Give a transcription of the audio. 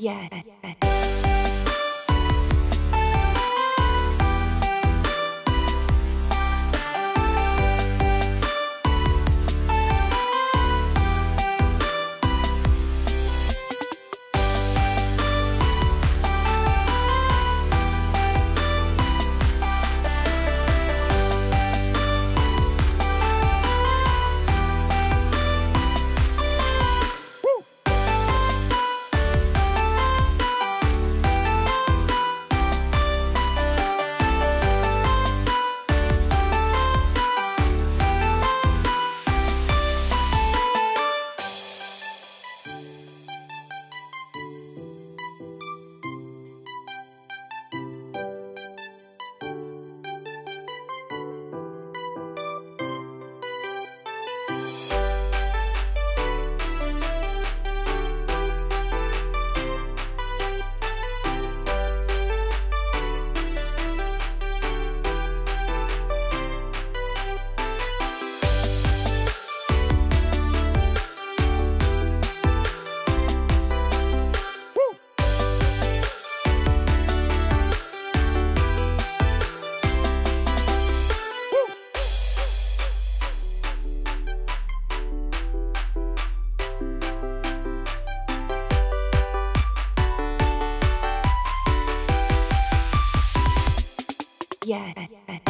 Yeah. Yeah.